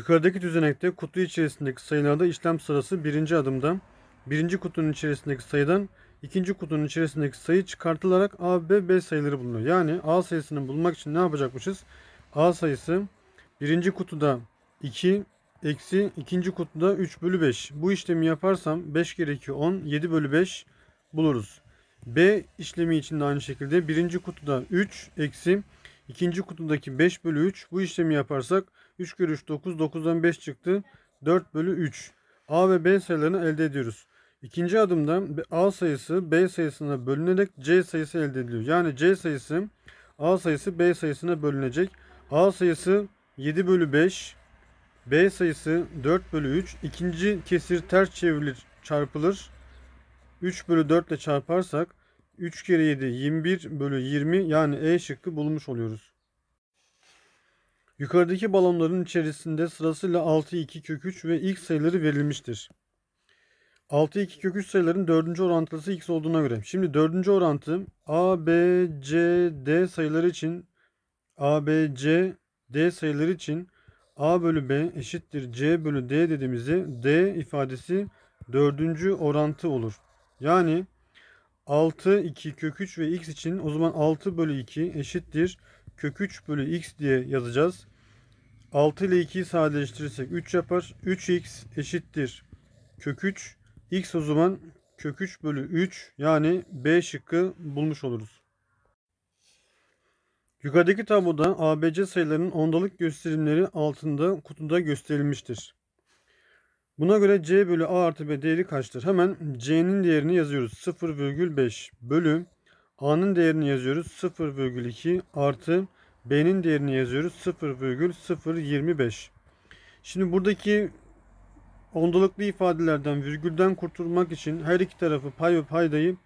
Yukarıdaki düzenekte kutu içerisindeki sayılarda işlem sırası birinci adımda birinci kutunun içerisindeki sayıdan ikinci kutunun içerisindeki sayı çıkartılarak A, B, B sayıları bulunuyor. Yani A sayısını bulmak için ne yapacakmışız? A sayısı birinci kutuda 2 eksi ikinci kutuda 3 bölü 5. Bu işlemi yaparsam 5 kere 2 10 7 bölü 5 buluruz. B işlemi için de aynı şekilde birinci kutuda 3 eksi ikinci kutudaki 5 bölü 3 bu işlemi yaparsak 3 kere 3 9 9'dan 5 çıktı 4 bölü 3 A ve B sayılarını elde ediyoruz. İkinci adımda A sayısı B sayısına bölünerek C sayısı elde ediliyor. Yani C sayısı A sayısı B sayısına bölünecek. A sayısı 7 bölü 5 B sayısı 4 bölü 3 ikinci kesir ters çevrilir çarpılır. 3 bölü 4 ile çarparsak 3 kere 7 21 bölü 20 yani E şıkkı bulmuş oluyoruz. Yukarıdaki balonların içerisinde sırasıyla 6, 2, kök 3 ve x sayıları verilmiştir. 6, 2, kök 3 sayıların dördüncü orantılısı x olduğuna göre. Şimdi dördüncü orantı a, b, c, d sayıları için a, b, c, d sayıları için a bölü b eşittir c bölü d dediğimizde d ifadesi dördüncü orantı olur. Yani 6, 2, kök 3 ve x için o zaman 6 bölü 2 eşittir kök 3 bölü x diye yazacağız. 6 ile 2'yi sadeleştirirsek 3 yapar. 3x eşittir kök 3. x o zaman kök 3 bölü 3 yani B şıkkı bulmuş oluruz. Yukarıdaki tabloda ABC sayılarının ondalık gösterimleri altında kutuda gösterilmiştir. Buna göre C bölü A artı B değeri kaçtır? Hemen C'nin değerini yazıyoruz. 0,5 bölü A'nın değerini yazıyoruz. 0,2 artı B'nin değerini yazıyoruz. 0,025. Şimdi buradaki ondalıklı ifadelerden virgülden kurtulmak için her iki tarafı pay ve paydayı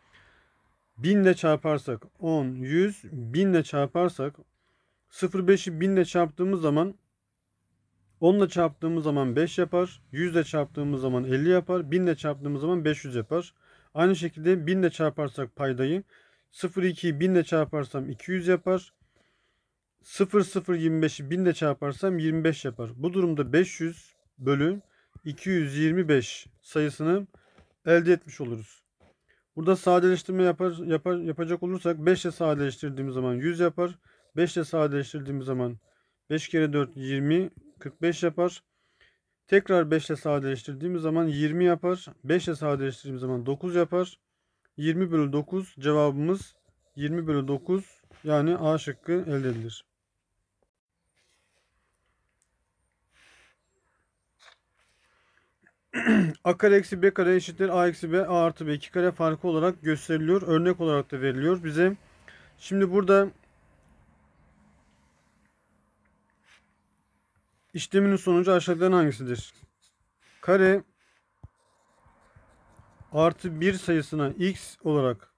1000 ile çarparsak 10, 100, 1000 ile çarparsak 0,5'i 1000 ile çarptığımız zaman 10 ile çarptığımız zaman 5 yapar. 100 ile çarptığımız zaman 50 yapar. 1000 ile çarptığımız zaman 500 yapar. Aynı şekilde 1000 ile çarparsak paydayı 0,2'yi 1000 ile çarparsam 200 yapar. 0,025'i 1000 ile çarparsam 25 yapar. Bu durumda 500 bölü 225 sayısını elde etmiş oluruz. Burada sadeleştirme yapar, yapar, yapacak olursak 5 ile sadeleştirdiğimiz zaman 100 yapar. 5 ile sadeleştirdiğimiz zaman 5 kere 4 20 45 yapar. Tekrar 5 ile sadeleştirdiğimiz zaman 20 yapar. 5 ile sadeleştirdiğimiz zaman 9 yapar. 20 bölü 9 cevabımız 20 bölü 9 yani A şıkkı elde edilir. A kare eksi B kare eşittir A eksi B A artı B 2 kare farkı olarak gösteriliyor. Örnek olarak da veriliyor bize. Şimdi burada işleminin sonucu aşağıdan hangisidir? Kare artı 1 sayısına x olarak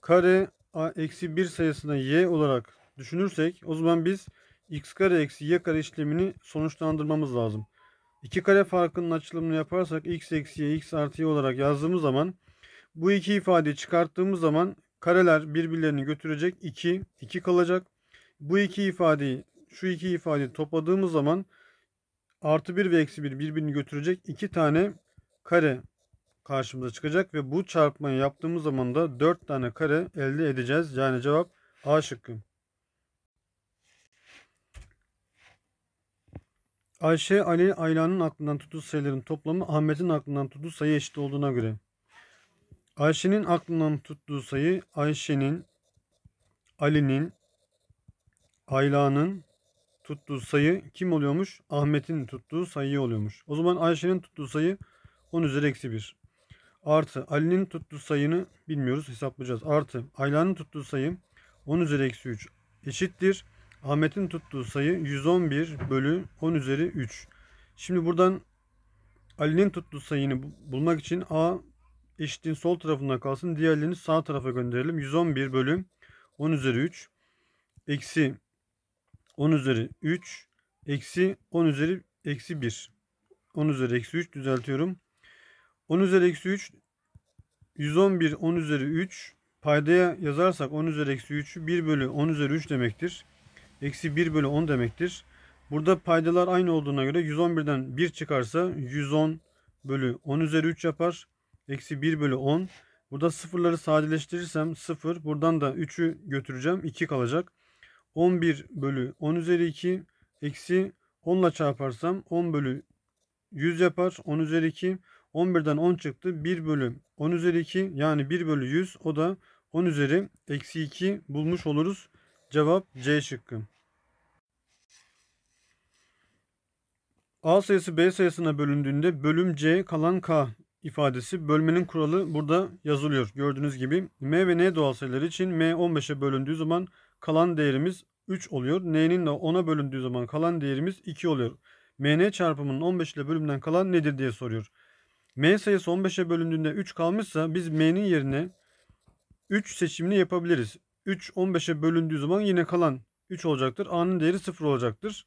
kare a eksi 1 sayısına y olarak düşünürsek o zaman biz x kare eksi y kare işlemini sonuçlandırmamız lazım. 2 kare farkının açılımını yaparsak x eksi y x artı y olarak yazdığımız zaman bu iki ifadeyi çıkarttığımız zaman kareler birbirlerini götürecek 2 2 kalacak. Bu iki ifadeyi şu iki ifadeyi topladığımız zaman artı 1 ve eksi 1 birbirini götürecek iki tane kare karşımıza çıkacak ve bu çarpmayı yaptığımız zaman da 4 tane kare elde edeceğiz. Yani cevap A şıkkı. Ayşe, Ali, Ayla'nın aklından tuttuğu sayıların toplamı Ahmet'in aklından tuttuğu sayı eşit olduğuna göre. Ayşe'nin aklından tuttuğu sayı Ayşe'nin, Ali'nin, Ayla'nın tuttuğu sayı kim oluyormuş? Ahmet'in tuttuğu sayı oluyormuş. O zaman Ayşe'nin tuttuğu sayı 10 üzeri eksi 1. Artı Ali'nin tuttuğu sayını bilmiyoruz hesaplayacağız. Artı Ayla'nın tuttuğu sayı 10 üzeri eksi 3 eşittir. Ahmet'in tuttuğu sayı 111 bölü 10 üzeri 3. Şimdi buradan Ali'nin tuttuğu sayını bulmak için A eşitliğin sol tarafında kalsın. Diğerlerini sağ tarafa gönderelim. 111 bölü 10 üzeri 3 eksi 10 üzeri 3 eksi 10 üzeri eksi 1. 10 üzeri eksi 3 düzeltiyorum. 10 üzeri eksi 3 111 10 üzeri 3 paydaya yazarsak 10 üzeri eksi 3'ü 1 bölü 10 üzeri 3 demektir. Eksi 1 bölü 10 demektir. Burada paydalar aynı olduğuna göre 111'den 1 çıkarsa 110 bölü 10 üzeri 3 yapar. Eksi 1 bölü 10. Burada sıfırları sadeleştirirsem 0. Buradan da 3'ü götüreceğim. 2 kalacak. 11 bölü 10 üzeri 2 eksi 10 ile çarparsam 10 bölü 100 yapar. 10 üzeri 2. 11'den 10 çıktı. 1 bölü 10 üzeri 2 yani 1 bölü 100 o da 10 üzeri eksi 2 bulmuş oluruz. Cevap C şıkkı. A sayısı B sayısına bölündüğünde bölüm C kalan K ifadesi bölmenin kuralı burada yazılıyor. Gördüğünüz gibi M ve N doğal sayıları için M 15'e bölündüğü zaman kalan değerimiz 3 oluyor. N'nin de 10'a bölündüğü zaman kalan değerimiz 2 oluyor. MN çarpımının 15 ile bölümden kalan nedir diye soruyor. M sayısı 15'e bölündüğünde 3 kalmışsa biz M'nin yerine 3 seçimini yapabiliriz. 3 15'e bölündüğü zaman yine kalan 3 olacaktır. A'nın değeri 0 olacaktır.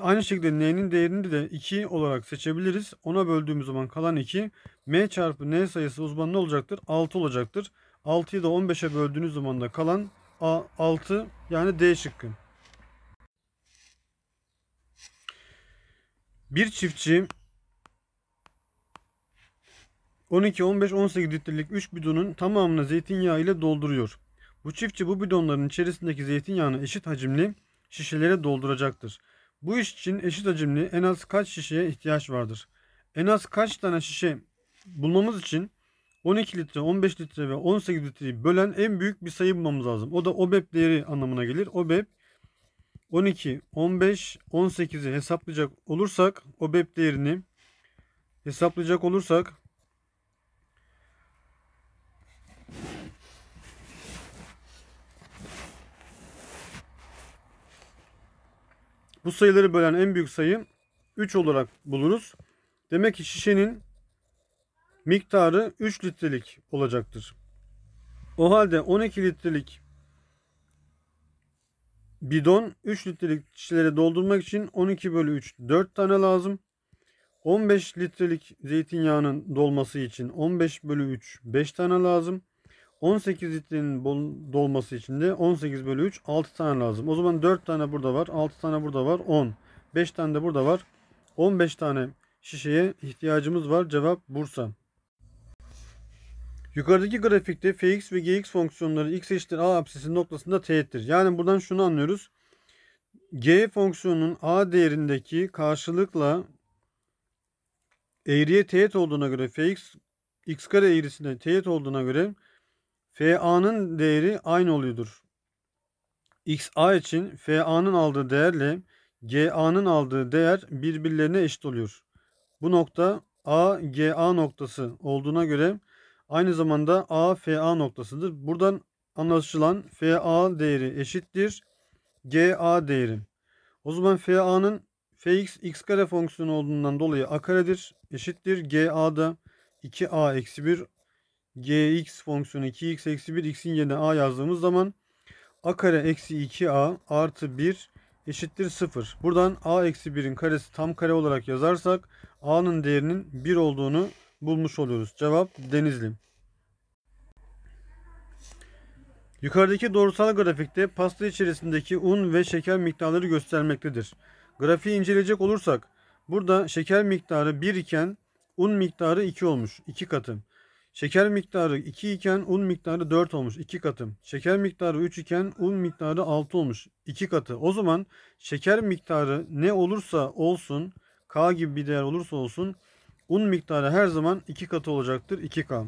Aynı şekilde N'nin değerini de 2 olarak seçebiliriz. Ona böldüğümüz zaman kalan 2. M çarpı N sayısı uzman ne olacaktır? 6 olacaktır. 6'yı da 15'e böldüğünüz zaman da kalan A, 6 yani D şıkkı. Bir çiftçi 12, 15, 18 litrelik 3 bidonun tamamını zeytinyağı ile dolduruyor. Bu çiftçi bu bidonların içerisindeki zeytinyağını eşit hacimli şişelere dolduracaktır. Bu iş için eşit hacimli en az kaç şişeye ihtiyaç vardır? En az kaç tane şişe bulmamız için 12 litre, 15 litre ve 18 litreyi bölen en büyük bir sayı bulmamız lazım. O da OBEP değeri anlamına gelir. OBEP 12, 15, 18'i hesaplayacak olursak OBEP değerini hesaplayacak olursak Bu sayıları bölen en büyük sayı 3 olarak buluruz. Demek ki şişenin miktarı 3 litrelik olacaktır. O halde 12 litrelik bidon 3 litrelik şişelere doldurmak için 12 bölü 3 4 tane lazım. 15 litrelik zeytinyağının dolması için 15 bölü 3 5 tane lazım. 18 litrenin dolması için de 18 bölü 3 6 tane lazım. O zaman 4 tane burada var. 6 tane burada var. 10. 5 tane de burada var. 15 tane şişeye ihtiyacımız var. Cevap Bursa. Yukarıdaki grafikte fx ve gx fonksiyonları x eşittir a apsisi noktasında teğettir. Yani buradan şunu anlıyoruz. g fonksiyonunun a değerindeki karşılıkla eğriye teğet olduğuna göre fx x kare eğrisine teğet olduğuna göre FA'nın değeri aynı oluyordur. XA için FA'nın aldığı değerle GA'nın aldığı değer birbirlerine eşit oluyor. Bu nokta A, GA noktası olduğuna göre aynı zamanda A, FA noktasıdır. Buradan anlaşılan FA değeri eşittir GA değeri. O zaman FA'nın Fx x kare fonksiyonu olduğundan dolayı a karedir. Eşittir GA'da 2a eksi 1 gx fonksiyonu 2x eksi 1 x'in yerine a yazdığımız zaman a kare eksi 2a artı 1 eşittir 0. Buradan a eksi 1'in karesi tam kare olarak yazarsak a'nın değerinin 1 olduğunu bulmuş oluyoruz. Cevap Denizli. Yukarıdaki doğrusal grafikte pasta içerisindeki un ve şeker miktarları göstermektedir. Grafiği inceleyecek olursak burada şeker miktarı 1 iken un miktarı 2 olmuş. 2 katı. Şeker miktarı 2 iken un miktarı 4 olmuş. 2 katı. Şeker miktarı 3 iken un miktarı 6 olmuş. 2 katı. O zaman şeker miktarı ne olursa olsun K gibi bir değer olursa olsun un miktarı her zaman 2 katı olacaktır. 2K.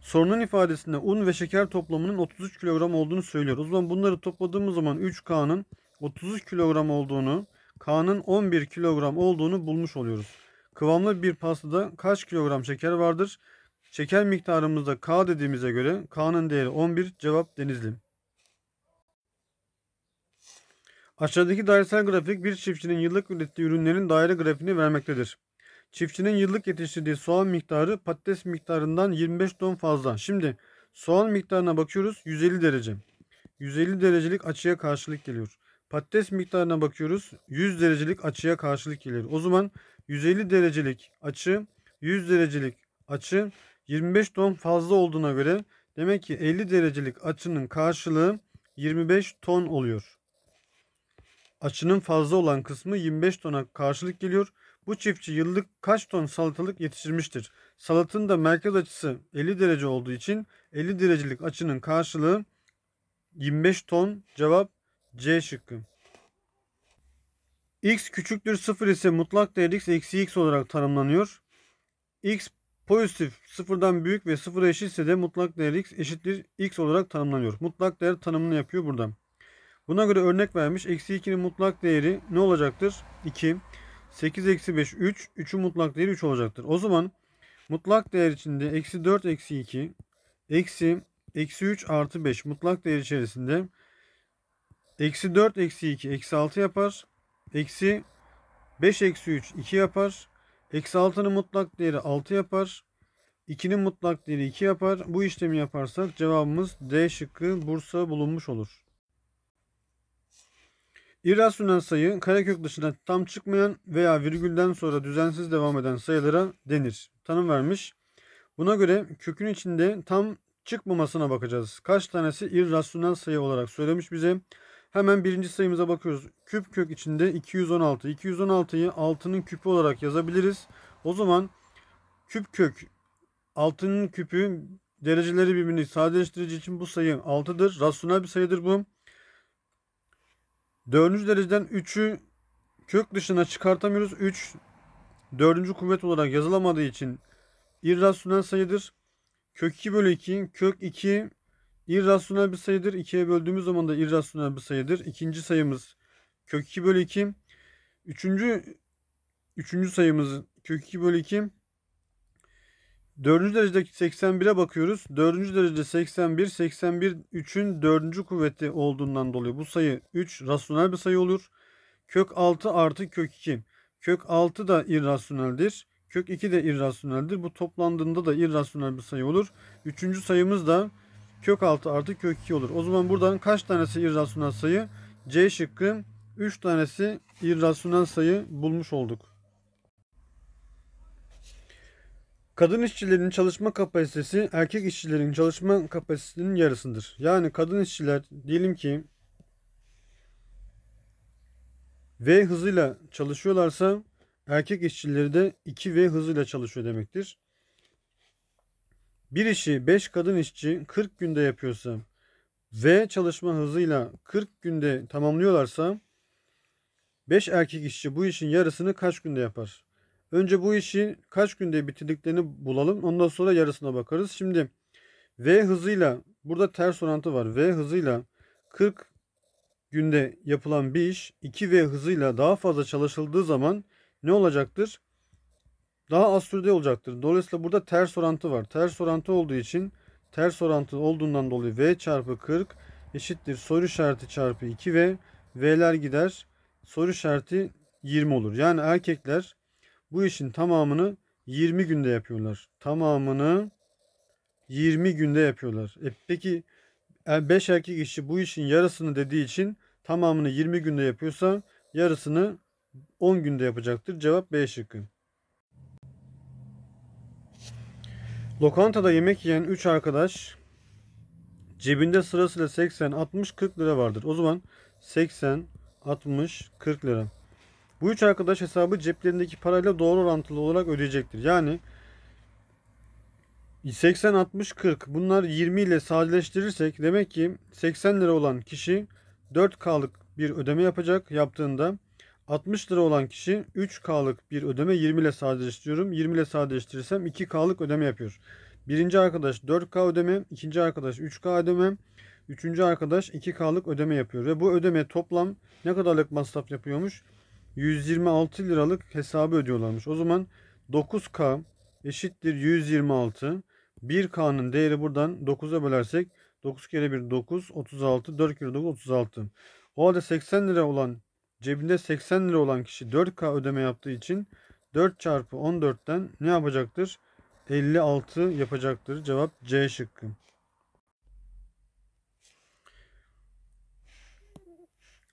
Sorunun ifadesinde un ve şeker toplamının 33 kilogram olduğunu söylüyor. O zaman bunları topladığımız zaman 3K'nın 33 kilogram olduğunu, K'nın 11 kilogram olduğunu bulmuş oluyoruz. Kıvamlı bir pastada kaç kilogram şeker vardır? Şeker miktarımızda K dediğimize göre K'nın değeri 11. Cevap Denizli. Aşağıdaki dairesel grafik bir çiftçinin yıllık ürettiği ürünlerin daire grafiğini vermektedir. Çiftçinin yıllık yetiştirdiği soğan miktarı patates miktarından 25 ton fazla. Şimdi soğan miktarına bakıyoruz 150 derece. 150 derecelik açıya karşılık geliyor. Patates miktarına bakıyoruz 100 derecelik açıya karşılık geliyor. O zaman 150 derecelik açı 100 derecelik açı 25 ton fazla olduğuna göre demek ki 50 derecelik açının karşılığı 25 ton oluyor. Açının fazla olan kısmı 25 tona karşılık geliyor. Bu çiftçi yıllık kaç ton salatalık yetiştirmiştir? Salatın da merkez açısı 50 derece olduğu için 50 derecelik açının karşılığı 25 ton. Cevap C şıkkı. x küçüktür 0 ise mutlak değer x eksi x olarak tanımlanıyor. x pozitif sıfırdan büyük ve sıfıra eşitse de mutlak değer x eşittir x olarak tanımlanıyor. Mutlak değer tanımını yapıyor burada. Buna göre örnek vermiş. Eksi 2'nin mutlak değeri ne olacaktır? 2. 8 eksi 5 3. 3'ün mutlak değeri 3 olacaktır. O zaman mutlak değer içinde eksi 4 eksi 2 eksi eksi 3 artı 5 mutlak değer içerisinde eksi 4 eksi 2 eksi 6 yapar. Eksi 5 eksi 3 2 yapar. Eksi 6'nın mutlak değeri 6 yapar. 2'nin mutlak değeri 2 yapar. Bu işlemi yaparsak cevabımız D şıkkı Bursa bulunmuş olur. İrrasyonel sayı karekök dışına tam çıkmayan veya virgülden sonra düzensiz devam eden sayılara denir. Tanım vermiş. Buna göre kökün içinde tam çıkmamasına bakacağız. Kaç tanesi irrasyonel sayı olarak söylemiş bize. Hemen birinci sayımıza bakıyoruz. Küp kök içinde 216. 216'yı 6'nın küpü olarak yazabiliriz. O zaman küp kök 6'nın küpü dereceleri birbirini sadeleştirici için bu sayı 6'dır. Rasyonel bir sayıdır bu. Dördüncü dereceden 3'ü kök dışına çıkartamıyoruz. 3 dördüncü kuvvet olarak yazılamadığı için irrasyonel sayıdır. Kök 2 bölü 2 kök 2 irrasyonel bir sayıdır. 2'ye böldüğümüz zaman da irrasyonel bir sayıdır. İkinci sayımız kök 2 bölü 2. Üçüncü, üçüncü sayımız kök 2 bölü 2. Dördüncü derecedeki 81'e bakıyoruz. Dördüncü derecede 81. 81 3'ün dördüncü kuvveti olduğundan dolayı bu sayı 3 rasyonel bir sayı olur. Kök 6 artı kök 2. Kök 6 da irrasyoneldir. Kök 2 de irrasyoneldir. Bu toplandığında da irrasyonel bir sayı olur. Üçüncü sayımız da kök 6 artı kök 2 olur. O zaman buradan kaç tanesi irrasyonel sayı? C şıkkı 3 tanesi irrasyonel sayı bulmuş olduk. Kadın işçilerin çalışma kapasitesi erkek işçilerin çalışma kapasitesinin yarısıdır. Yani kadın işçiler diyelim ki V hızıyla çalışıyorlarsa erkek işçileri de 2V hızıyla çalışıyor demektir. Bir işi 5 kadın işçi 40 günde yapıyorsa V çalışma hızıyla 40 günde tamamlıyorlarsa 5 erkek işçi bu işin yarısını kaç günde yapar? Önce bu işi kaç günde bitirdiklerini bulalım. Ondan sonra yarısına bakarız. Şimdi V hızıyla burada ters orantı var. V hızıyla 40 günde yapılan bir iş 2V hızıyla daha fazla çalışıldığı zaman ne olacaktır? Daha az sürede olacaktır. Dolayısıyla burada ters orantı var. Ters orantı olduğu için ters orantı olduğundan dolayı V çarpı 40 eşittir soru işareti çarpı 2V. V'ler gider. Soru işareti 20 olur. Yani erkekler bu işin tamamını 20 günde yapıyorlar. Tamamını 20 günde yapıyorlar. E peki 5 erkek işçi bu işin yarısını dediği için tamamını 20 günde yapıyorsa yarısını 10 günde yapacaktır. Cevap B şıkkı. Lokantada yemek yiyen 3 arkadaş cebinde sırasıyla 80, 60, 40 lira vardır. O zaman 80, 60, 40 lira. Bu üç arkadaş hesabı ceplerindeki parayla doğru orantılı olarak ödeyecektir. Yani 80, 60, 40 bunlar 20 ile sadeleştirirsek demek ki 80 lira olan kişi 4K'lık bir ödeme yapacak yaptığında 60 lira olan kişi 3K'lık bir ödeme 20 ile sadeleştiriyorum. 20 ile sadeleştirirsem 2K'lık ödeme yapıyor. Birinci arkadaş 4K ödeme, ikinci arkadaş 3K ödeme, üçüncü arkadaş 2K'lık ödeme yapıyor. Ve bu ödeme toplam ne kadarlık masraf yapıyormuş? 126 liralık hesabı ödüyorlarmış. O zaman 9K eşittir 126. 1K'nın değeri buradan 9'a bölersek 9 kere 1 9 36 4 kere 9 36. O halde 80 lira olan cebinde 80 lira olan kişi 4K ödeme yaptığı için 4 çarpı 14'ten ne yapacaktır? 56 yapacaktır. Cevap C şıkkı.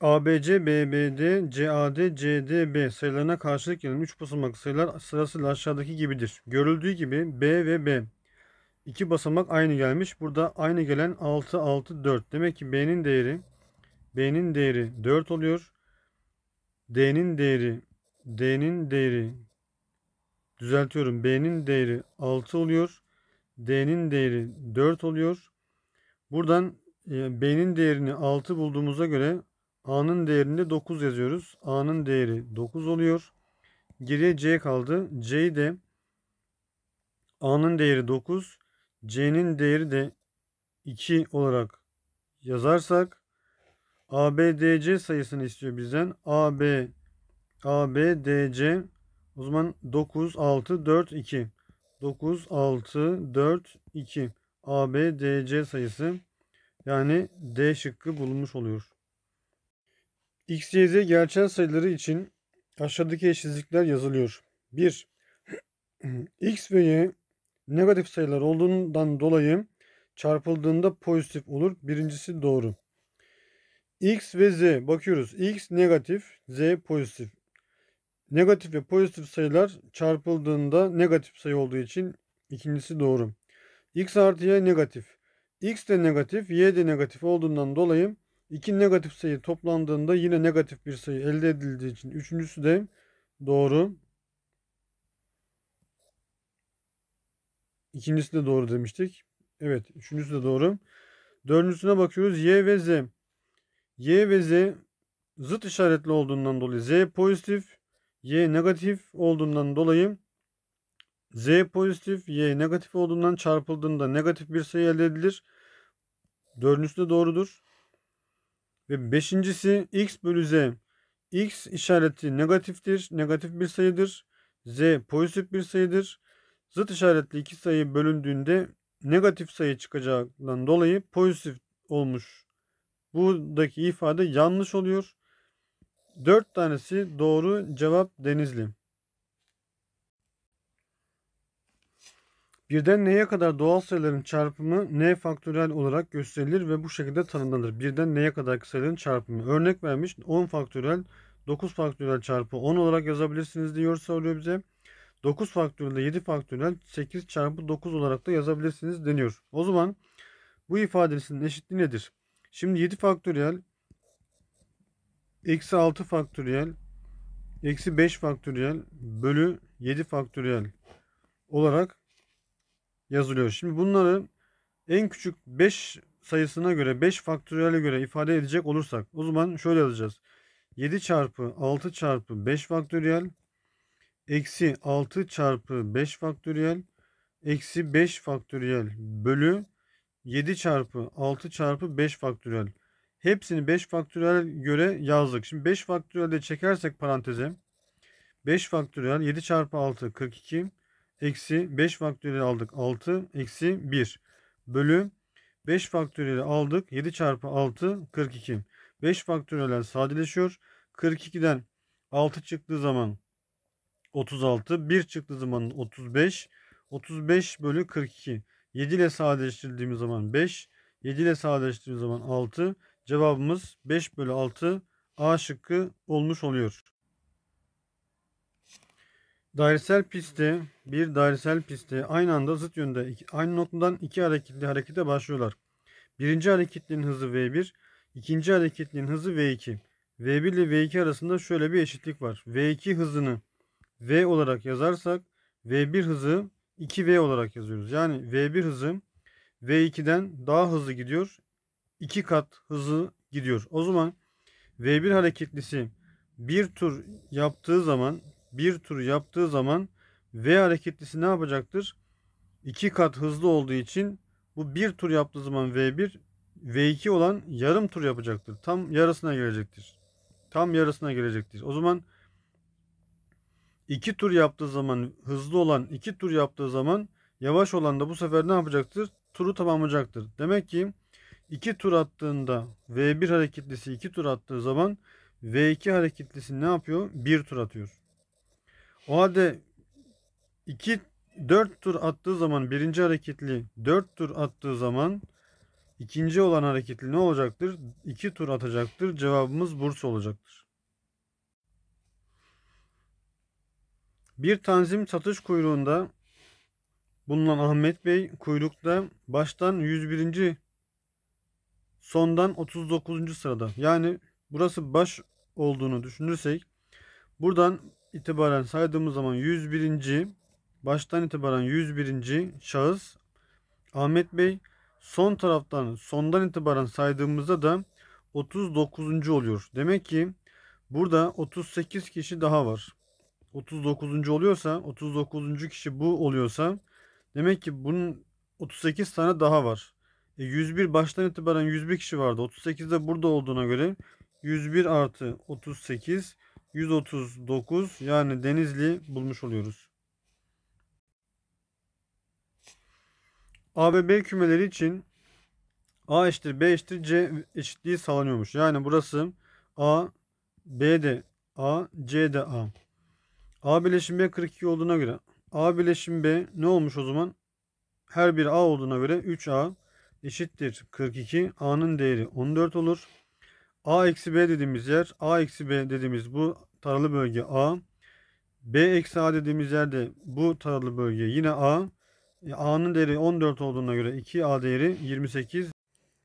ABC, BBD, CAD, CDB sayılarına karşılık gelen 3 basamaklı sayılar sırasıyla aşağıdaki gibidir. Görüldüğü gibi B ve B iki basamak aynı gelmiş. Burada aynı gelen 6, 6, 4. Demek ki B'nin değeri B'nin değeri 4 oluyor. D'nin değeri D'nin değeri düzeltiyorum. B'nin değeri 6 oluyor. D'nin değeri 4 oluyor. Buradan e, B'nin değerini 6 bulduğumuza göre A'nın değerini de 9 yazıyoruz. A'nın değeri 9 oluyor. Geriye C kaldı. C'yi de A'nın değeri 9. C'nin değeri de 2 olarak yazarsak ABDC sayısını istiyor bizden. AB ABDC o zaman 9 6 4 2 9 6 4 2 ABDC sayısı yani D şıkkı bulunmuş oluyor. X, Y, Z gerçel sayıları için aşağıdaki eşitsizlikler yazılıyor. 1. X ve Y negatif sayılar olduğundan dolayı çarpıldığında pozitif olur. Birincisi doğru. X ve Z bakıyoruz. X negatif, Z pozitif. Negatif ve pozitif sayılar çarpıldığında negatif sayı olduğu için ikincisi doğru. X artı Y negatif. X de negatif, Y de negatif olduğundan dolayı iki negatif sayı toplandığında yine negatif bir sayı elde edildiği için üçüncüsü de doğru. İkincisi de doğru demiştik. Evet, üçüncüsü de doğru. Dördüncüsüne bakıyoruz. Y ve Z. Y ve Z zıt işaretli olduğundan dolayı Z pozitif, Y negatif olduğundan dolayı Z pozitif, Y negatif olduğundan çarpıldığında negatif bir sayı elde edilir. Dördüncüsü de doğrudur. Ve beşincisi X bölü Z. X işareti negatiftir. Negatif bir sayıdır. Z pozitif bir sayıdır. Zıt işaretli iki sayı bölündüğünde negatif sayı çıkacağından dolayı pozitif olmuş. Buradaki ifade yanlış oluyor. Dört tanesi doğru cevap Denizli. Birden neye kadar doğal sayıların çarpımı n faktöriyel olarak gösterilir ve bu şekilde tanımlanır. Birden neye kadar sayıların çarpımı. Örnek vermiş 10 faktöriyel 9 faktöriyel çarpı 10 olarak yazabilirsiniz diyor soruyor bize. 9 faktöriyel 7 faktöriyel 8 çarpı 9 olarak da yazabilirsiniz deniyor. O zaman bu ifadesinin eşitliği nedir? Şimdi 7 faktöriyel eksi 6 faktöriyel eksi 5 faktöriyel bölü 7 faktöriyel olarak yazılıyor. Şimdi bunları en küçük 5 sayısına göre 5 faktöriyele göre ifade edecek olursak o zaman şöyle yazacağız. 7 çarpı 6 çarpı 5 faktöriyel eksi 6 çarpı 5 faktöriyel eksi 5 faktöriyel bölü 7 çarpı 6 çarpı 5 faktöriyel. Hepsini 5 faktöriyel göre yazdık. Şimdi 5 faktöriyel de çekersek paranteze 5 faktöriyel 7 çarpı 6 42 eksi 5 faktöriyel aldık 6 eksi 1 bölü 5 faktöriyel aldık 7 çarpı 6 42. 5 faktöriyeller sadeleşiyor. 42'den 6 çıktığı zaman 36 1 çıktığı zaman 35 35 bölü 42 7 ile sadeleştirdiğimiz zaman 5 7 ile sadeleştirdiğimiz zaman 6 cevabımız 5 bölü 6 A şıkkı olmuş oluyor. Dairesel pistte bir dairesel pistte aynı anda zıt yönde aynı noktadan iki hareketli harekete başlıyorlar. Birinci hareketlinin hızı V1, ikinci hareketlinin hızı V2. V1 ile V2 arasında şöyle bir eşitlik var. V2 hızını V olarak yazarsak V1 hızı 2V olarak yazıyoruz. Yani V1 hızı V2'den daha hızlı gidiyor. 2 kat hızlı gidiyor. O zaman V1 hareketlisi bir tur yaptığı zaman bir tur yaptığı zaman V hareketlisi ne yapacaktır? 2 kat hızlı olduğu için bu bir tur yaptığı zaman V1 V2 olan yarım tur yapacaktır. Tam yarısına gelecektir. Tam yarısına gelecektir. O zaman 2 tur yaptığı zaman hızlı olan 2 tur yaptığı zaman yavaş olan da bu sefer ne yapacaktır? Turu tamamlayacaktır. Demek ki 2 tur attığında V1 hareketlisi 2 tur attığı zaman V2 hareketlisi ne yapıyor? 1 tur atıyor. O halde 2 4 tur attığı zaman birinci hareketli 4 tur attığı zaman ikinci olan hareketli ne olacaktır? 2 tur atacaktır. Cevabımız Bursa olacaktır. Bir tanzim satış kuyruğunda bulunan Ahmet Bey kuyrukta baştan 101. sondan 39. sırada. Yani burası baş olduğunu düşünürsek Buradan itibaren saydığımız zaman 101. baştan itibaren 101. şahıs Ahmet Bey son taraftan sondan itibaren saydığımızda da 39. oluyor. Demek ki burada 38 kişi daha var. 39. oluyorsa 39. kişi bu oluyorsa demek ki bunun 38 tane daha var. E 101 baştan itibaren 101 kişi vardı. 38 de burada olduğuna göre 101 artı 38 139 yani Denizli bulmuş oluyoruz. A ve B kümeleri için A eşittir B eşittir C eşitliği sağlanıyormuş. Yani burası A, B de A, C de A. A bileşim B 42 olduğuna göre A bileşim B ne olmuş o zaman? Her bir A olduğuna göre 3A eşittir 42. A'nın değeri 14 olur. A eksi B dediğimiz yer A eksi B dediğimiz bu taralı bölge A. B eksi A dediğimiz yerde bu taralı bölge yine A. E, A'nın değeri 14 olduğuna göre 2A değeri 28.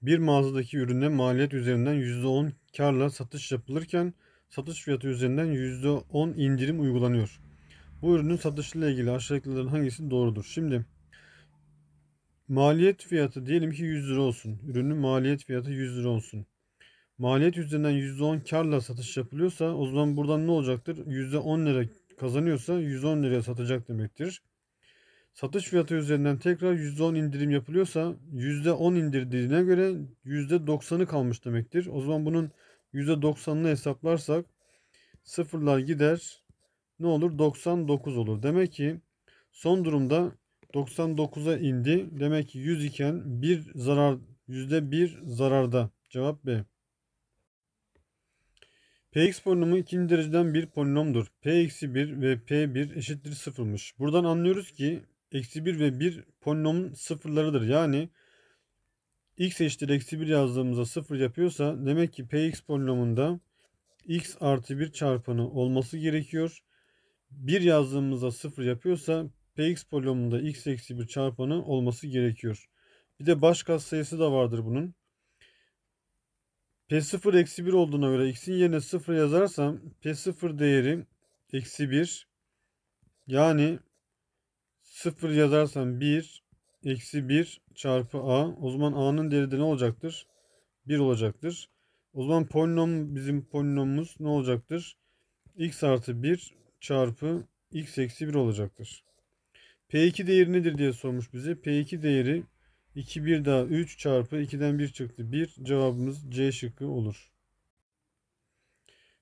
Bir mağazadaki ürüne maliyet üzerinden %10 karla satış yapılırken satış fiyatı üzerinden %10 indirim uygulanıyor. Bu ürünün satışıyla ilgili aşağıdakilerden hangisi doğrudur? Şimdi maliyet fiyatı diyelim ki 100 lira olsun. Ürünün maliyet fiyatı 100 lira olsun. Maliyet üzerinden %10 karla satış yapılıyorsa o zaman buradan ne olacaktır? %10 lira kazanıyorsa 110 liraya satacak demektir. Satış fiyatı üzerinden tekrar %10 indirim yapılıyorsa %10 indirdiğine göre %90'ı kalmış demektir. O zaman bunun %90'ını hesaplarsak sıfırlar gider. Ne olur? 99 olur. Demek ki son durumda 99'a indi. Demek ki 100 iken bir zarar %1 zararda. Cevap B. Px polinomu ikinci dereceden bir polinomdur. P eksi 1 ve P1 eşittir sıfırmış. Buradan anlıyoruz ki eksi 1 ve 1 polinomun sıfırlarıdır. Yani x eşittir eksi 1 yazdığımızda sıfır yapıyorsa demek ki Px polinomunda x artı 1 çarpanı olması gerekiyor. 1 yazdığımızda sıfır yapıyorsa Px polinomunda x eksi 1 çarpanı olması gerekiyor. Bir de baş sayısı da vardır bunun. P0 eksi 1 olduğuna göre x'in yerine 0 yazarsam P0 değeri eksi 1 yani 0 yazarsam 1 eksi 1 çarpı a o zaman a'nın değeri de ne olacaktır? 1 olacaktır. O zaman polinom bizim polinomumuz ne olacaktır? x artı 1 çarpı x eksi 1 olacaktır. P2 değeri nedir diye sormuş bize. P2 değeri 2 1 daha 3 çarpı 2'den 1 çıktı 1. Cevabımız C şıkkı olur.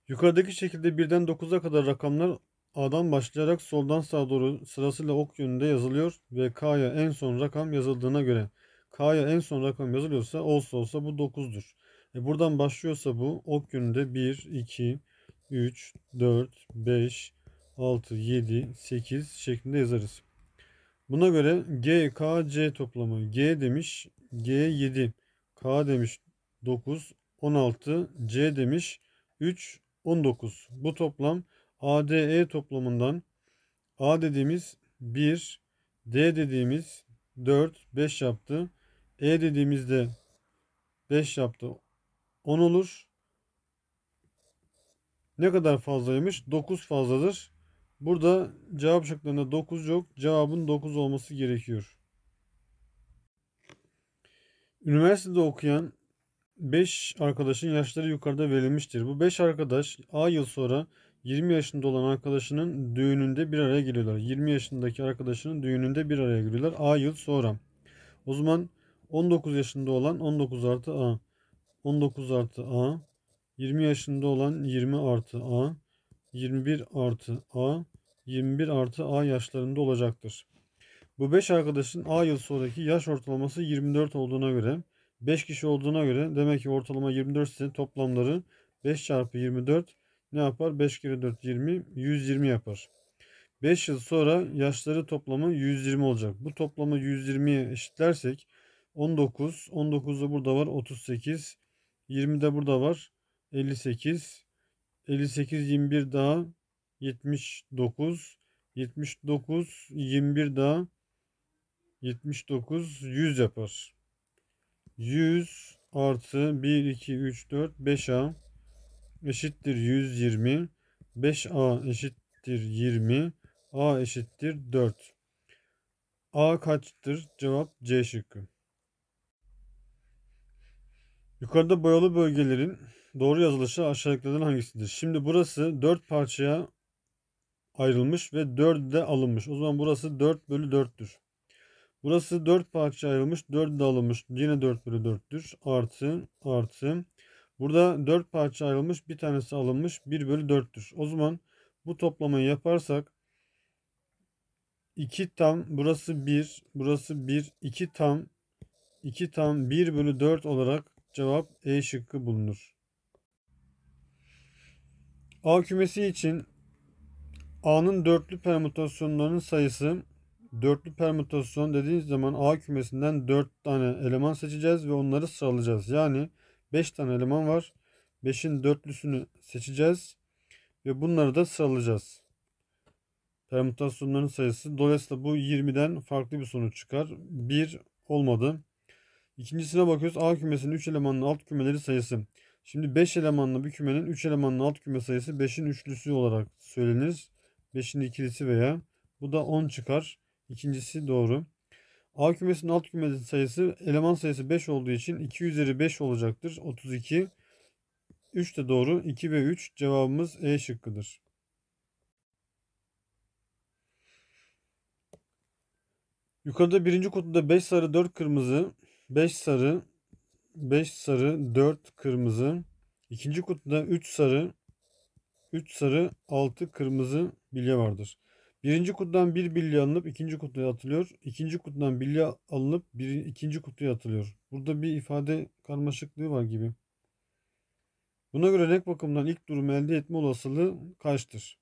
Yukarıdaki şekilde 1'den 9'a kadar rakamlar A'dan başlayarak soldan sağa doğru sırasıyla ok yönünde yazılıyor ve K'ya en son rakam yazıldığına göre K'ya en son rakam yazılıyorsa olsa olsa bu 9'dur. E buradan başlıyorsa bu ok yönünde 1, 2, 3, 4, 5, 6, 7, 8 şeklinde yazarız. Buna göre G, K, C toplamı G demiş G 7, K demiş 9, 16, C demiş 3, 19. Bu toplam ADE toplamından A dediğimiz 1, D dediğimiz 4, 5 yaptı. E dediğimizde 5 yaptı. 10 olur. Ne kadar fazlaymış? 9 fazladır. Burada cevap şıklarında 9 yok. Cevabın 9 olması gerekiyor. Üniversitede okuyan 5 arkadaşın yaşları yukarıda verilmiştir. Bu 5 arkadaş A yıl sonra 20 yaşında olan arkadaşının düğününde bir araya geliyorlar. 20 yaşındaki arkadaşının düğününde bir araya geliyorlar. A yıl sonra. O zaman 19 yaşında olan 19 artı A. 19 artı A. 20 yaşında olan 20 artı A. 21 artı A, 21 artı A yaşlarında olacaktır. Bu 5 arkadaşın A yıl sonraki yaş ortalaması 24 olduğuna göre 5 kişi olduğuna göre demek ki ortalama 24 ise toplamları 5 çarpı 24 ne yapar? 5 kere 4 20 120 yapar. 5 yıl sonra yaşları toplamı 120 olacak. Bu toplamı 120'ye eşitlersek 19, 19 da burada var 38, 20 de burada var 58, 58 21 daha 79 79 21 daha 79 100 yapar. 100 artı 1 2 3 4 5A eşittir 120. 5A eşittir 20. A eşittir 4. A kaçtır? Cevap C şıkkı. Yukarıda boyalı bölgelerin doğru yazılışı aşağıdakilerden hangisidir? Şimdi burası 4 parçaya ayrılmış ve 4 de alınmış. O zaman burası 4 bölü 4'tür. Burası 4 parça ayrılmış. 4 de alınmış. Yine 4 bölü 4'tür. Artı artı. Burada 4 parça ayrılmış. Bir tanesi alınmış. 1 bölü 4'tür. O zaman bu toplamayı yaparsak 2 tam burası 1 burası 1 2 tam 2 tam 1 bölü 4 olarak cevap E şıkkı bulunur. A kümesi için A'nın dörtlü permütasyonlarının sayısı dörtlü permütasyon dediğiniz zaman A kümesinden 4 tane eleman seçeceğiz ve onları sıralayacağız. Yani 5 tane eleman var. 5'in dörtlüsünü seçeceğiz ve bunları da sıralayacağız. Permütasyonların sayısı. Dolayısıyla bu 20'den farklı bir sonuç çıkar. 1 olmadı. İkincisine bakıyoruz. A kümesinin 3 elemanlı alt kümeleri sayısı. Şimdi 5 elemanlı bir kümenin 3 elemanlı alt küme sayısı 5'in üçlüsü olarak söylenir. 5'in ikilisi veya bu da 10 çıkar. İkincisi doğru. A kümesinin alt kümesi sayısı eleman sayısı 5 olduğu için 2 üzeri 5 olacaktır. 32. 3 de doğru. 2 ve 3 cevabımız E şıkkıdır. Yukarıda birinci kutuda 5 sarı 4 kırmızı 5 sarı 5 sarı 4 kırmızı. İkinci kutuda 3 sarı 3 sarı 6 kırmızı bilye vardır. Birinci kutudan bir bilye alınıp ikinci kutuya atılıyor. İkinci kutudan bilye alınıp bir, ikinci kutuya atılıyor. Burada bir ifade karmaşıklığı var gibi. Buna göre renk bakımından ilk durumu elde etme olasılığı kaçtır?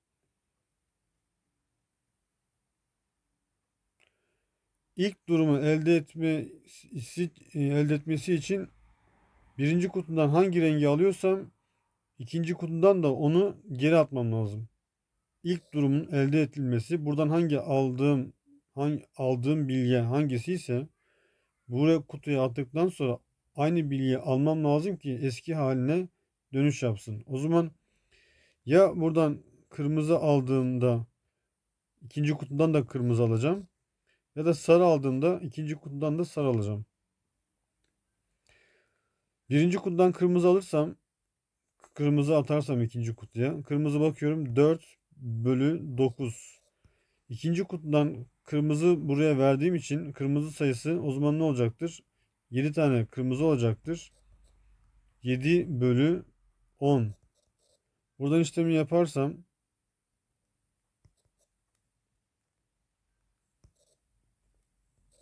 İlk durumu elde etmesi, elde etmesi için birinci kutudan hangi rengi alıyorsam ikinci kutudan da onu geri atmam lazım ilk durumun elde edilmesi buradan hangi aldığım hangi aldığım bilgi hangisi ise buraya kutuya attıktan sonra aynı bilgiyi almam lazım ki eski haline dönüş yapsın. O zaman ya buradan kırmızı aldığımda ikinci kutudan da kırmızı alacağım ya da sarı aldığımda ikinci kutudan da sarı alacağım. Birinci kutudan kırmızı alırsam kırmızı atarsam ikinci kutuya kırmızı bakıyorum 4 bölü 9. İkinci kutudan kırmızı buraya verdiğim için kırmızı sayısı o zaman ne olacaktır? 7 tane kırmızı olacaktır. 7 bölü 10. Buradan işlemi yaparsam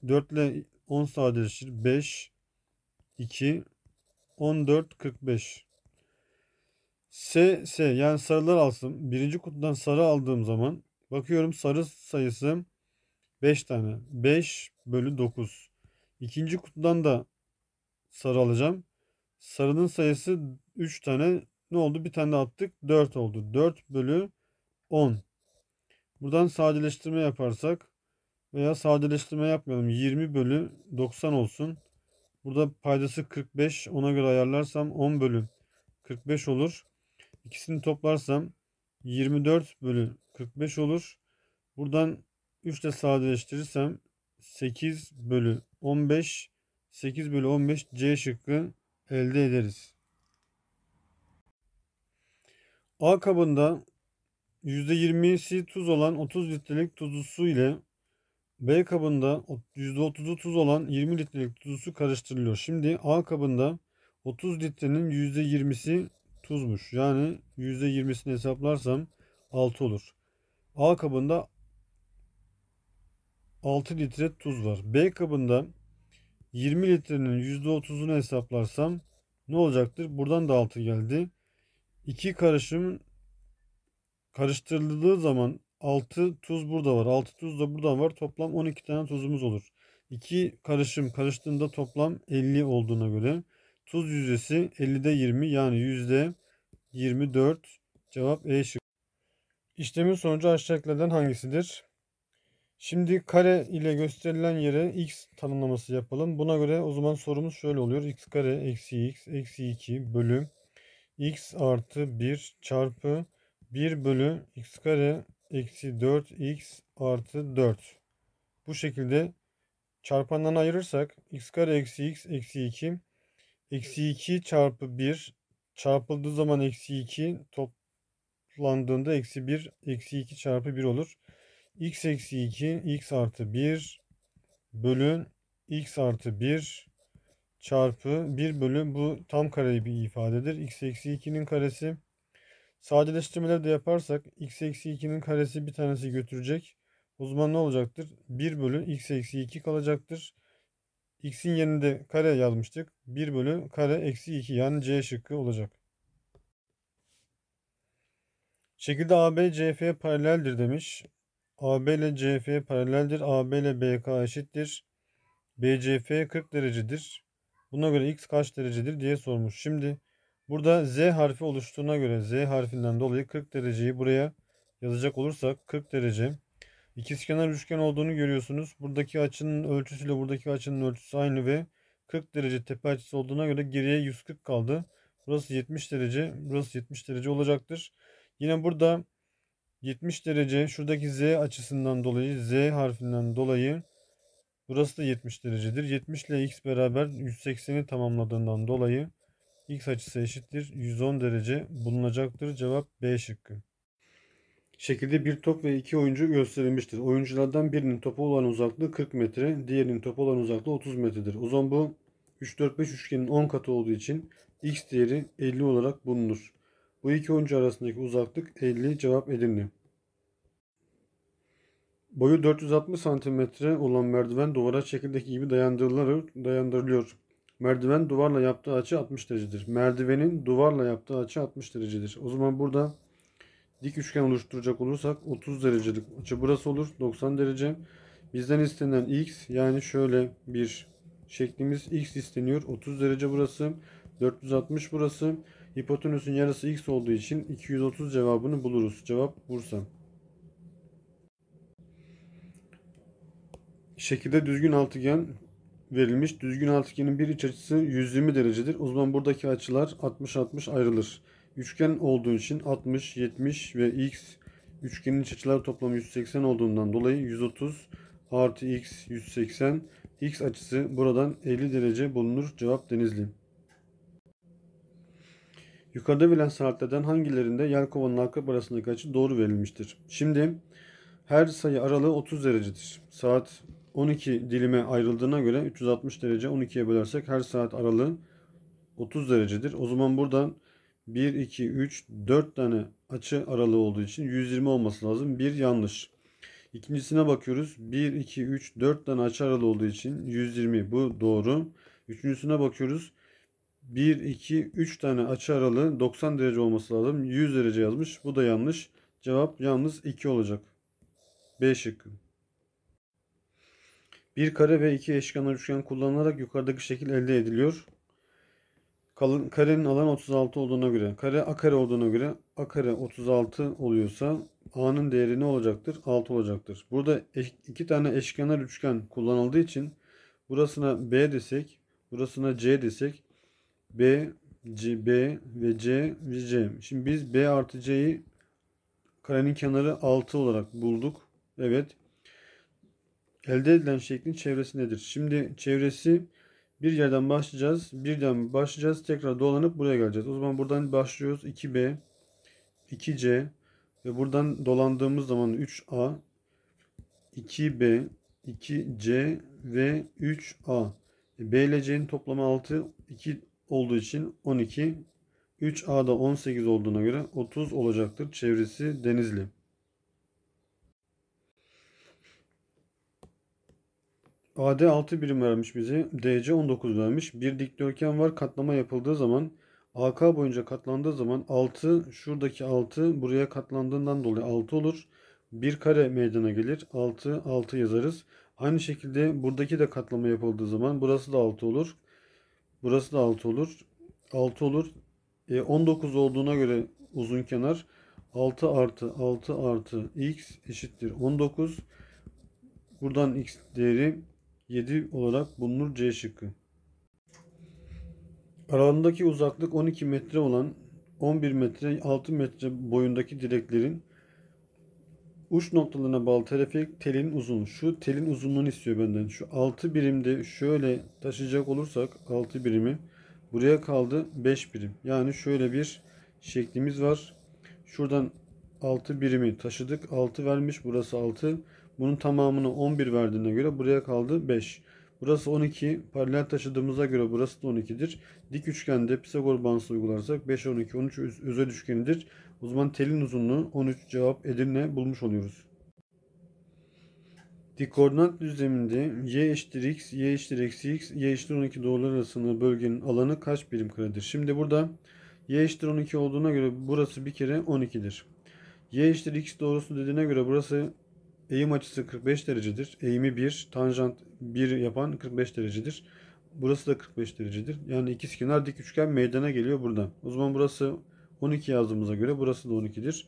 Dört ile 10 sadeleşir. 5, 2, 14, 45. S, S yani sarılar alsın. Birinci kutudan sarı aldığım zaman bakıyorum sarı sayısı 5 tane. 5 bölü 9. İkinci kutudan da sarı alacağım. Sarının sayısı 3 tane. Ne oldu? Bir tane attık. 4 oldu. 4 bölü 10. Buradan sadeleştirme yaparsak veya sadeleştirme yapmayalım. 20 bölü 90 olsun. Burada paydası 45. Ona göre ayarlarsam 10 bölü 45 olur. İkisini toplarsam 24 bölü 45 olur. Buradan 3 ile sadeleştirirsem 8 bölü 15 8 bölü 15 C şıkkı elde ederiz. A kabında %20'si tuz olan 30 litrelik tuzlu su ile B kabında %30'u tuz olan 20 litrelik tuzlu su karıştırılıyor. Şimdi A kabında 30 litrenin %20'si tuzmuş. Yani %20'sini hesaplarsam 6 olur. A kabında 6 litre tuz var. B kabında 20 litrenin %30'unu hesaplarsam ne olacaktır? Buradan da 6 geldi. 2 karışım karıştırıldığı zaman 6 tuz burada var. 6 tuz da burada var. Toplam 12 tane tuzumuz olur. 2 karışım karıştığında toplam 50 olduğuna göre tuz yüzdesi 50'de 20 yani yüzde 24 cevap E şıkkı. İşlemin sonucu aşağıdakilerden hangisidir? Şimdi kare ile gösterilen yere x tanımlaması yapalım. Buna göre o zaman sorumuz şöyle oluyor. x kare eksi x eksi 2 bölü x artı 1 çarpı 1 bölü x kare eksi 4x artı 4. Bu şekilde çarpandan ayırırsak x kare eksi x eksi 2 eksi 2 çarpı 1 çarpıldığı zaman eksi 2 toplandığında eksi 1 eksi 2 çarpı 1 olur. x eksi 2 x artı 1 bölü x artı 1 çarpı 1 bölü bu tam kareli bir ifadedir. x eksi 2'nin karesi sadeleştirmeler de yaparsak x eksi 2'nin karesi bir tanesi götürecek. O zaman ne olacaktır? 1 bölü x eksi 2 kalacaktır. X'in yerinde kare yazmıştık. 1 bölü kare eksi 2 yani c şıkkı olacak. Şekilde AB CF'ye paraleldir demiş. AB ile CF paraleldir. AB ile BK eşittir. BCF 40 derecedir. Buna göre x kaç derecedir diye sormuş. Şimdi burada Z harfi oluştuğuna göre Z harfinden dolayı 40 dereceyi buraya yazacak olursak 40 derece ikizkenar üçgen olduğunu görüyorsunuz. Buradaki açının ölçüsüyle buradaki açının ölçüsü aynı ve 40 derece tepe açısı olduğuna göre geriye 140 kaldı. Burası 70 derece, burası 70 derece olacaktır. Yine burada 70 derece şuradaki Z açısından dolayı Z harfinden dolayı burası da 70 derecedir. 70 ile x beraber 180'i tamamladığından dolayı x açısı eşittir 110 derece bulunacaktır. Cevap B şıkkı. Şekilde bir top ve iki oyuncu gösterilmiştir. Oyunculardan birinin topa olan uzaklığı 40 metre, diğerinin topa olan uzaklığı 30 metredir. O zaman bu 3 4 5 üçgenin 10 katı olduğu için x değeri 50 olarak bulunur. Bu iki oyuncu arasındaki uzaklık 50 cevap Edirne. Boyu 460 cm olan merdiven duvara şekildeki gibi dayandırılıyor. Merdiven duvarla yaptığı açı 60 derecedir. Merdivenin duvarla yaptığı açı 60 derecedir. O zaman burada dik üçgen oluşturacak olursak 30 derecelik açı burası olur. 90 derece. Bizden istenen x yani şöyle bir şeklimiz x isteniyor. 30 derece burası. 460 burası. Hipotenüsün yarısı x olduğu için 230 cevabını buluruz. Cevap Bursa. Şekilde düzgün altıgen verilmiş. Düzgün altıgenin bir iç açısı 120 derecedir. O zaman buradaki açılar 60-60 ayrılır. Üçgen olduğu için 60, 70 ve x üçgenin iç açıları toplamı 180 olduğundan dolayı 130 artı x 180 x açısı buradan 50 derece bulunur. Cevap Denizli. Yukarıda verilen saatlerden hangilerinde yelkovanın akrep arasındaki açı doğru verilmiştir? Şimdi her sayı aralığı 30 derecedir. Saat 12 dilime ayrıldığına göre 360 derece 12'ye bölersek her saat aralığı 30 derecedir. O zaman buradan 1, 2, 3, 4 tane açı aralığı olduğu için 120 olması lazım. Bir yanlış. İkincisine bakıyoruz. 1, 2, 3, 4 tane açı aralığı olduğu için 120 bu doğru. Üçüncüsüne bakıyoruz. 1, 2, 3 tane açı aralığı 90 derece olması lazım. 100 derece yazmış. Bu da yanlış. Cevap yalnız 2 olacak. B şıkkı. Bir kare ve iki eşkenar üçgen kullanılarak yukarıdaki şekil elde ediliyor. Kalın, karenin alanı 36 olduğuna göre, kare a kare olduğuna göre a kare 36 oluyorsa a'nın değeri ne olacaktır? 6 olacaktır. Burada iki tane eşkenar üçgen kullanıldığı için burasına b desek, burasına c desek b, c, b ve c ve c. Şimdi biz b artı c'yi karenin kenarı 6 olarak bulduk. Evet. Elde edilen şeklin çevresi nedir? Şimdi çevresi bir yerden başlayacağız. Birden başlayacağız. Tekrar dolanıp buraya geleceğiz. O zaman buradan başlıyoruz. 2B, 2C ve buradan dolandığımız zaman 3A, 2B, 2C ve 3A. E, B ile C'nin toplamı 6, 2 olduğu için 12. 3A da 18 olduğuna göre 30 olacaktır. Çevresi Denizli. AD 6 birim vermiş bize. DC 19 vermiş. Bir dikdörtgen var. Katlama yapıldığı zaman AK boyunca katlandığı zaman 6 şuradaki 6 buraya katlandığından dolayı 6 olur. Bir kare meydana gelir. 6 6 yazarız. Aynı şekilde buradaki de katlama yapıldığı zaman burası da 6 olur. Burası da 6 olur. 6 olur. E, 19 olduğuna göre uzun kenar 6 artı 6 artı x eşittir 19. Buradan x değeri 7 olarak bulunur C şıkkı. Aralarındaki uzaklık 12 metre olan 11 metre 6 metre boyundaki direklerin uç noktalarına bağlı teleferik telin uzunluğu. Şu telin uzunluğunu istiyor benden. Şu 6 birimde şöyle taşıyacak olursak 6 birimi buraya kaldı 5 birim. Yani şöyle bir şeklimiz var. Şuradan 6 birimi taşıdık. 6 vermiş. Burası 6. Bunun tamamını 11 verdiğine göre buraya kaldı 5. Burası 12. Paralel taşıdığımıza göre burası da 12'dir. Dik üçgende Pisagor bağıntısı uygularsak 5, 12, 13 öz- özel üçgenidir. O zaman telin uzunluğu 13 cevap Edirne bulmuş oluyoruz. Dik koordinat düzleminde y eşittir x, y eşittir eksi x, y eşittir 12 doğrular arasında bölgenin alanı kaç birim karedir? Şimdi burada y eşittir 12 olduğuna göre burası bir kere 12'dir. y eşittir x doğrusu dediğine göre burası eğim açısı 45 derecedir. Eğimi 1, tanjant 1 yapan 45 derecedir. Burası da 45 derecedir. Yani ikizkenar dik üçgen meydana geliyor burada. O zaman burası 12 yazdığımıza göre burası da 12'dir.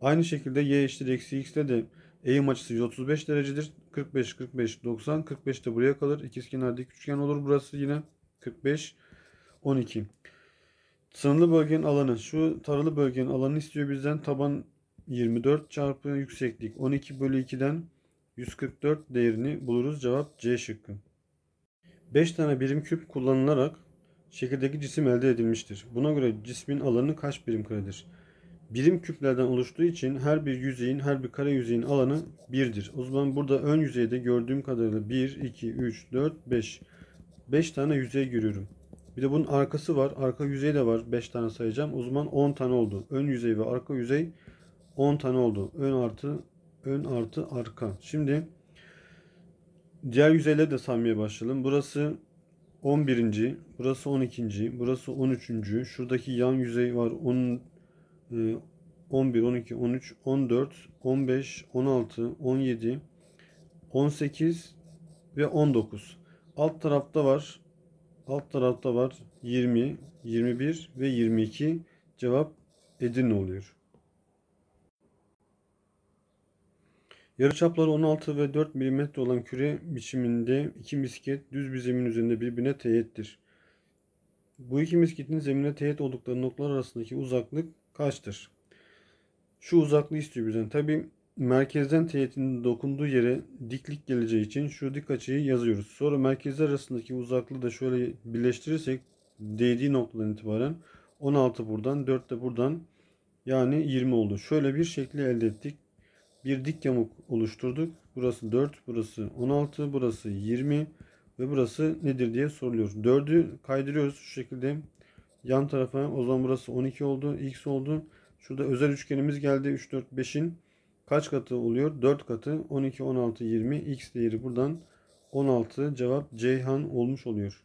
Aynı şekilde y eşittir eksi x'te de eğim açısı 135 derecedir. 45, 45, 90. 45 de buraya kalır. İkizkenar dik üçgen olur burası yine. 45, 12. Sınırlı bölgenin alanı. Şu taralı bölgenin alanını istiyor bizden. Taban 24 çarpı yükseklik 12 bölü 2'den 144 değerini buluruz. Cevap C şıkkı. 5 tane birim küp kullanılarak şekildeki cisim elde edilmiştir. Buna göre cismin alanı kaç birim karedir? Birim küplerden oluştuğu için her bir yüzeyin, her bir kare yüzeyin alanı 1'dir. O zaman burada ön yüzeyde gördüğüm kadarıyla 1, 2, 3, 4, 5. 5 tane yüzey görüyorum. Bir de bunun arkası var. Arka yüzey de var. 5 tane sayacağım. O zaman 10 tane oldu. Ön yüzey ve arka yüzey 10 tane oldu. Ön artı ön artı arka. Şimdi diğer yüzeyleri de saymaya başlayalım. Burası 11. Burası 12. Burası 13. Şuradaki yan yüzey var. 10 e, 11, 12, 13, 14, 15, 16, 17, 18 ve 19. Alt tarafta var. Alt tarafta var 20, 21 ve 22. Cevap Edirne oluyor. Yarıçapları 16 ve 4 mm olan küre biçiminde iki misket düz bir zemin üzerinde birbirine teğettir. Bu iki misketin zemine teğet oldukları noktalar arasındaki uzaklık kaçtır? Şu uzaklığı istiyor bizden. Tabi merkezden teğetin dokunduğu yere diklik geleceği için şu dik açıyı yazıyoruz. Sonra merkezler arasındaki uzaklığı da şöyle birleştirirsek değdiği noktadan itibaren 16 buradan 4 de buradan yani 20 oldu. Şöyle bir şekli elde ettik. Bir dik yamuk oluşturduk. Burası 4, burası 16, burası 20 ve burası nedir diye soruluyor. 4'ü kaydırıyoruz şu şekilde yan tarafa. O zaman burası 12 oldu. X oldu. Şurada özel üçgenimiz geldi. 3, 4, 5'in kaç katı oluyor? 4 katı. 12, 16, 20. X değeri buradan 16. Cevap Ceyhan olmuş oluyor.